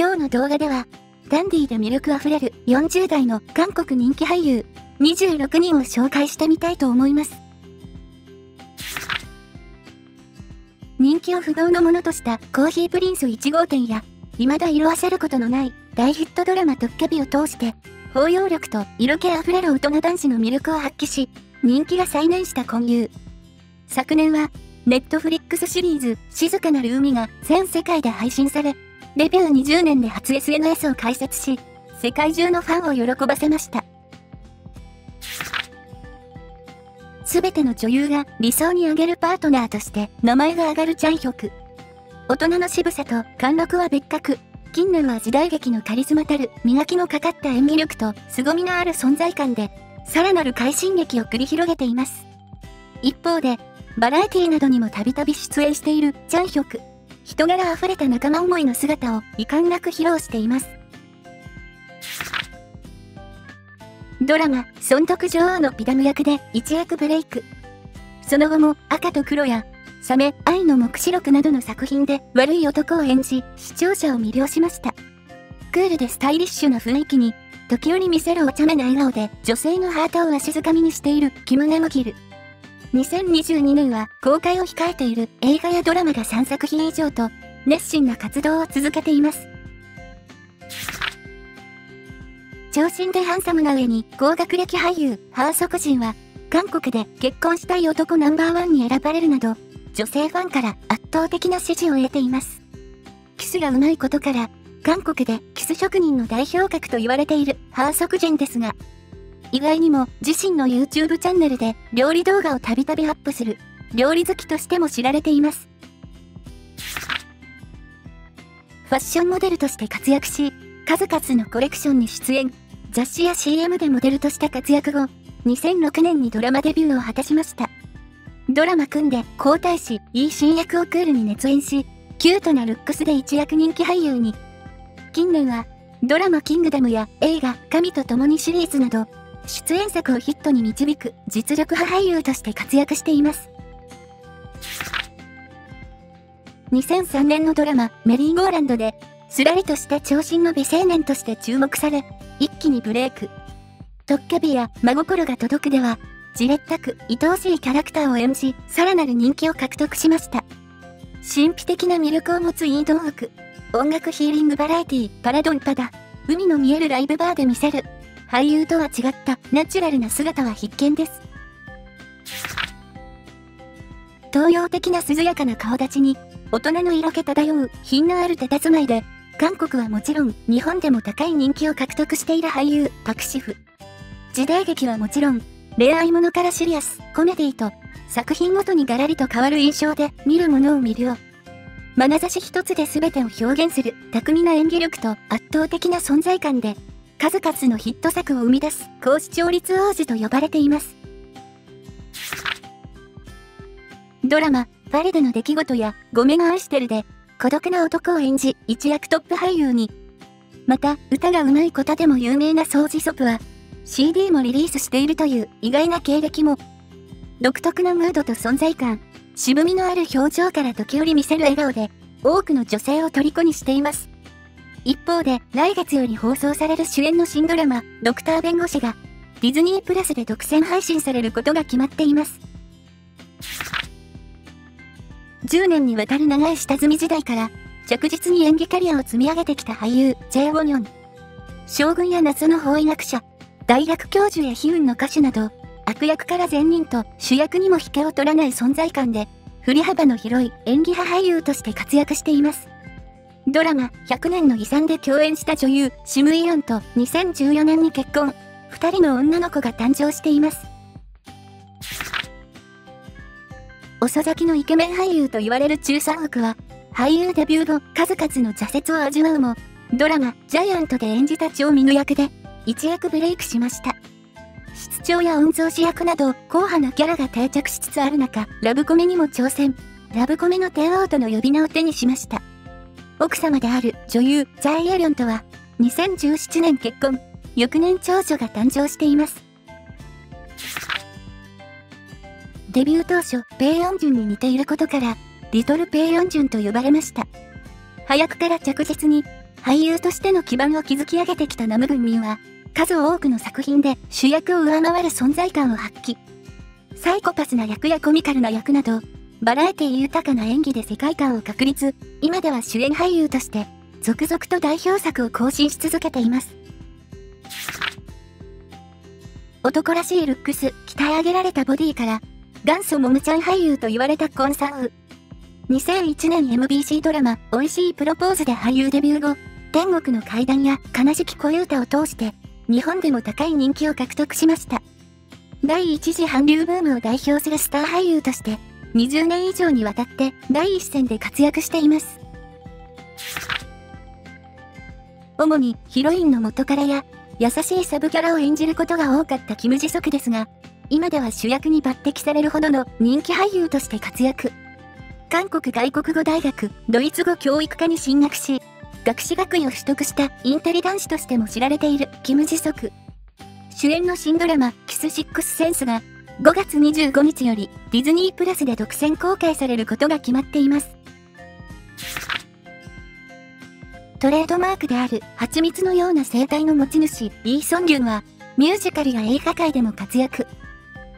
今日の動画では、ダンディーで魅力あふれる40代の韓国人気俳優26人を紹介してみたいと思います。人気を不動のものとしたコーヒープリンス1号店や、未だ色あせることのない大ヒットドラマトッケビを通して、包容力と色気あふれる大人男子の魅力を発揮し、人気が再燃した婚友。昨年は、ネットフリックスシリーズ、静かなる海が全世界で配信され、デビュー20年で初 SNS を開設し、世界中のファンを喜ばせました。すべての女優が理想に挙げるパートナーとして名前が挙がるチャンヒョク。大人の渋さと貫禄は別格。近年は時代劇のカリスマたる磨きのかかった演技力と凄みのある存在感で、さらなる快進撃を繰り広げています。一方で、バラエティなどにもたびたび出演しているチャンヒョク。人柄あふれた仲間思いの姿を遺憾なく披露しています。ドラマ、損得女王のピダム役で一躍ブレイク。その後も赤と黒や、サメ、愛の目視録などの作品で悪い男を演じ、視聴者を魅了しました。クールでスタイリッシュな雰囲気に、時折見せるお茶目な笑顔で女性のハートをわしづかみにしているキム・ナムギル。2022年は公開を控えている映画やドラマが3作品以上と熱心な活動を続けています。長身でハンサムな上に高学歴俳優、ハーソクジンは韓国で結婚したい男ナンバーワンに選ばれるなど女性ファンから圧倒的な支持を得ています。キスが上手いことから韓国でキス職人の代表格と言われているハーソクジンですが意外にも自身の YouTube チャンネルで料理動画をたびたびアップする料理好きとしても知られています。ファッションモデルとして活躍し、数々のコレクションに出演、雑誌や CM でモデルとした活躍後、2006年にドラマデビューを果たしました。ドラマ組んで皇太子、いい新役をクールに熱演し、キュートなルックスで一躍人気俳優に。近年は、ドラマキングダムや映画神と共にシリーズなど、出演作をヒットに導く実力派俳優として活躍しています。2003年のドラマメリーゴーランドで、すらりとした長身の美青年として注目され、一気にブレイク。トッケビや真心が届くでは、じれったく愛おしいキャラクターを演じ、さらなる人気を獲得しました。神秘的な魅力を持つイードンク。音楽ヒーリングバラエティパラドンパダ、海の見えるライブバーで見せる俳優とは違ったナチュラルな姿は必見です。東洋的な涼やかな顔立ちに、大人の色気漂う品のある佇まいで、韓国はもちろん日本でも高い人気を獲得している俳優、パクシフ。時代劇はもちろん、恋愛ものからシリアス、コメディと、作品ごとにガラリと変わる印象で見るものを見るよ。眼差し一つで全てを表現する巧みな演技力と圧倒的な存在感で数々のヒット作を生み出す高視聴率王子と呼ばれています。ドラマ、パリでの出来事や、ごめん愛してるで、孤独な男を演じ、一躍トップ俳優に。また、歌が上手いことでも有名な掃除ソプは、CD もリリースしているという意外な経歴も、独特なムードと存在感、渋みのある表情から時折見せる笑顔で、多くの女性を虜にしています。一方で、来月より放送される主演の新ドラマ、ドクター弁護士が、ディズニープラスで独占配信されることが決まっています。10年にわたる長い下積み時代から、着実に演技キャリアを積み上げてきた俳優、チェイ・ウォニョン。将軍や夏の法医学者、大学教授や悲運の歌手など、悪役から善人と主役にも引けを取らない存在感で、振り幅の広い演技派俳優として活躍しています。ドラマ100年の遺産で共演した女優シム・イヨンと2014年に結婚。2人の女の子が誕生しています。遅咲きのイケメン俳優と言われる中3億は、俳優デビュー後数々の挫折を味わうも、ドラマジャイアントで演じた超ミヌ役で、一躍ブレイクしました。室長や御曹司役など、硬派なキャラが定着しつつある中、ラブコメにも挑戦。ラブコメの帝王との呼び名を手にしました。奥様である女優、ジャイ・エリョンとは、2017年結婚、翌年長女が誕生しています。デビュー当初、ペイヨンジュンに似ていることから、リトルペイヨンジュンと呼ばれました。早くから着実に、俳優としての基盤を築き上げてきたナムグンミンは、数多くの作品で主役を上回る存在感を発揮。サイコパスな役やコミカルな役など、バラエティ豊かな演技で世界観を確立、今では主演俳優として、続々と代表作を更新し続けています。男らしいルックス、鍛え上げられたボディから、元祖モムちゃん俳優と言われたコンサウ。2001年 MBC ドラマ、美味しいプロポーズで俳優デビュー後、天国の階段や悲しき恋歌を通して、日本でも高い人気を獲得しました。第一次韓流ブームを代表するスター俳優として、20年以上にわたって第一線で活躍しています。主にヒロインの元彼や優しいサブキャラを演じることが多かったキム・ジソクですが、今では主役に抜擢されるほどの人気俳優として活躍。韓国外国語大学ドイツ語教育科に進学し、学士学位を取得したインテリ男子としても知られているキム・ジソク。主演の新ドラマ、キス・シックス・センスが5月25日よりディズニープラスで独占公開されることが決まっています。トレードマークである蜂蜜のような生態の持ち主、イーソンリュンは、ミュージカルや映画界でも活躍。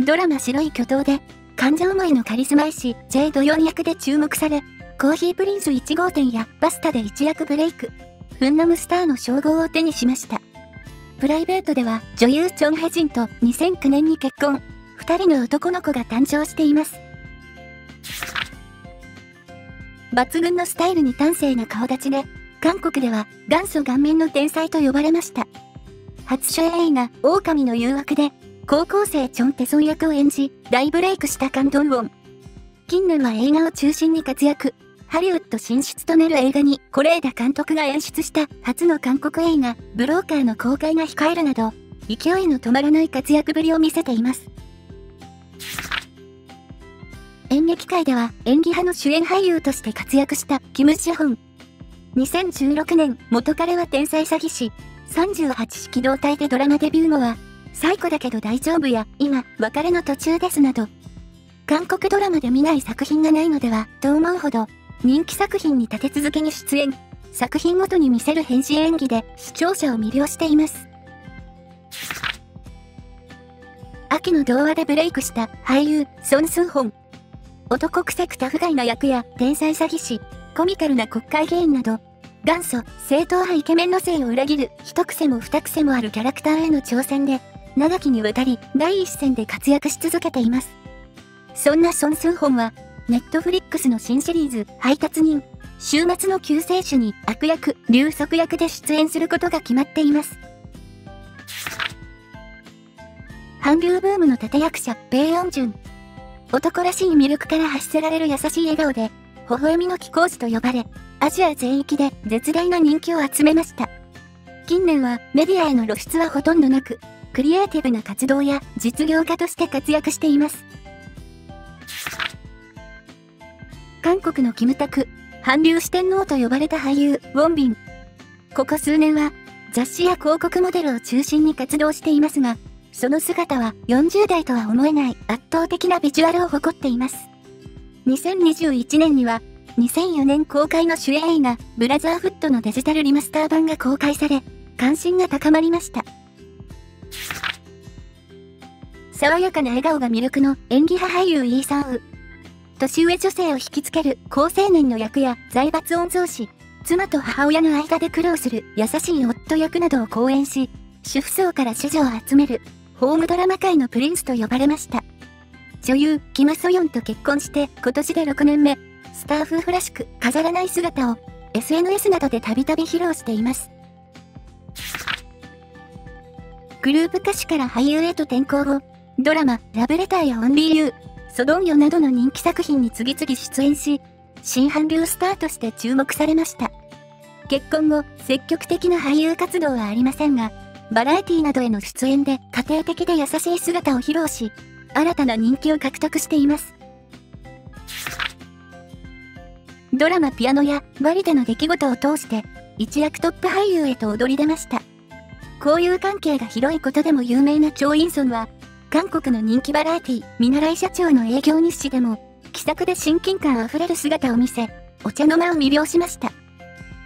ドラマ白い巨頭で、患者思いのカリスマ医師、ジェイ・ドヨン役で注目され、コーヒープリンス1号店やバスタで一躍ブレイク。フンナムスターの称号を手にしました。プライベートでは女優チョン・ヘジンと2009年に結婚。二人の男の子が誕生しています。抜群のスタイルに端正な顔立ちで、韓国では元祖顔面の天才と呼ばれました。初主演映画、狼の誘惑で、高校生チョン・テソン役を演じ、大ブレイクしたカンドンウォン。近年は映画を中心に活躍。ハリウッド進出となる映画に、是枝監督が演出した初の韓国映画、ブローカーの公開が控えるなど、勢いの止まらない活躍ぶりを見せています。演劇界では演技派の主演俳優として活躍したキム・シホン。2016年、元彼は天才詐欺師、38式動体でドラマデビュー後は、最古だけど大丈夫や、今、別れの途中ですなど、韓国ドラマで見ない作品がないのでは、と思うほど、人気作品に立て続けに出演、作品ごとに見せる変身演技で視聴者を魅了しています。秋の童話でブレイクした俳優、ソン・スンホン。男癖くタフガイな役や天才詐欺師、コミカルな国会議員など、元祖、正統派イケメン路線を裏切る一癖も二癖もあるキャラクターへの挑戦で、長きにわたり第一線で活躍し続けています。そんなソン・スンホンは、ネットフリックスの新シリーズ、配達人、週末の救世主に悪役、流速役で出演することが決まっています。韓流ブームの立役者、ペイヨンジュン。男らしい魅力から発せられる優しい笑顔で、微笑みの貴公子と呼ばれ、アジア全域で絶大な人気を集めました。近年はメディアへの露出はほとんどなく、クリエイティブな活動や実業家として活躍しています。韓国のキムタク、韓流四天王と呼ばれた俳優、ウォンビン。ここ数年は雑誌や広告モデルを中心に活動していますが、その姿は40代とは思えない圧倒的なビジュアルを誇っています。2021年には、2004年公開の主演映画、ブラザーフットのデジタルリマスター版が公開され、関心が高まりました。爽やかな笑顔が魅力の演技派俳優イーサンウ。年上女性を引きつける高青年の役や財閥御曹司、妻と母親の間で苦労する優しい夫役などを講演し、主婦層から支持を集める、ホームドラマ界のプリンスと呼ばれました。女優、キム・ソヨンと結婚して今年で6年目、スター夫婦らしく飾らない姿を SNS などでたびたび披露しています。グループ歌手から俳優へと転向後、ドラマ、ラブレターやオンリーユー、ソドンヨなどの人気作品に次々出演し、新韓流スターとして注目されました。結婚後、積極的な俳優活動はありませんが、バラエティなどへの出演で家庭的で優しい姿を披露し、新たな人気を獲得しています。ドラマピアノやバリでの出来事を通して、一躍トップ俳優へと躍り出ました。交友関係が広いことでも有名なチョウ・インソンは、韓国の人気バラエティ、見習い社長の営業日誌でも、気さくで親近感あふれる姿を見せ、お茶の間を魅了しました。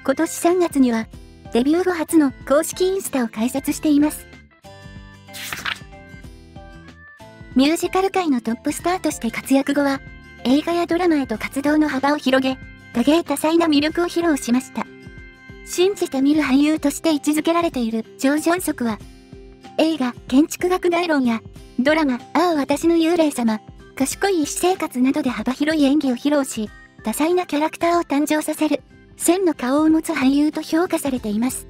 今年3月には、デビュー後初の公式インスタを開設しています。ミュージカル界のトップスターとして活躍後は、映画やドラマへと活動の幅を広げ、多芸多彩な魅力を披露しました。信じて見る俳優として位置づけられているジョー・ジョンソクは、映画、建築学概論や、ドラマ、ああ私の幽霊様、賢い医師生活などで幅広い演技を披露し、多彩なキャラクターを誕生させる、千の顔を持つ俳優と評価されています。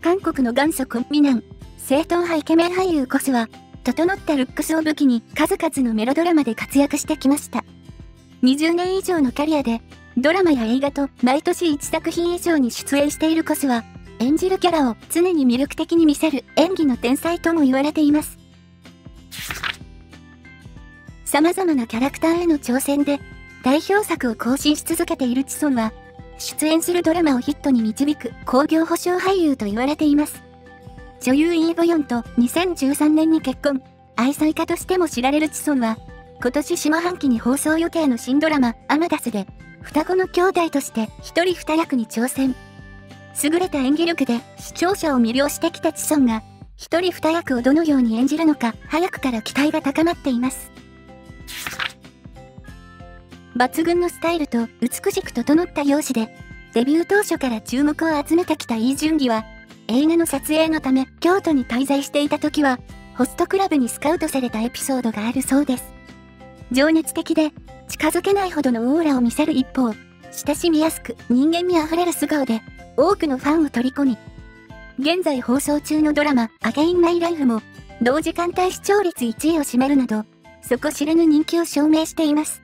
韓国の元祖コンビナン、正統派イケメン俳優コスは、整ったルックスを武器に数々のメロドラマで活躍してきました。20年以上のキャリアで、ドラマや映画と毎年1作品以上に出演しているコスは、演じるキャラを常に魅力的に見せる演技の天才とも言われています。様々なキャラクターへの挑戦で、代表作を更新し続けているチソンは、出演するドラマをヒットに導く工業保証俳優と言われています。女優イーボヨンと2013年に結婚、愛妻家としても知られるチソンは、今年下半期に放送予定の新ドラマ、アマダスで、双子の兄弟として一人二役に挑戦。優れた演技力で視聴者を魅了してきたチソンが、一人二役をどのように演じるのか、早くから期待が高まっています。抜群のスタイルと美しく整った容姿で、デビュー当初から注目を集めてきたイージュンギは、映画の撮影のため京都に滞在していた時は、ホストクラブにスカウトされたエピソードがあるそうです。情熱的で、近づけないほどのオーラを見せる一方、親しみやすく人間味あふれる素顔で、多くのファンを虜に。現在放送中のドラマ、アゲインマイライフも、同時間帯視聴率1位を占めるなど、底知れぬ人気を証明しています。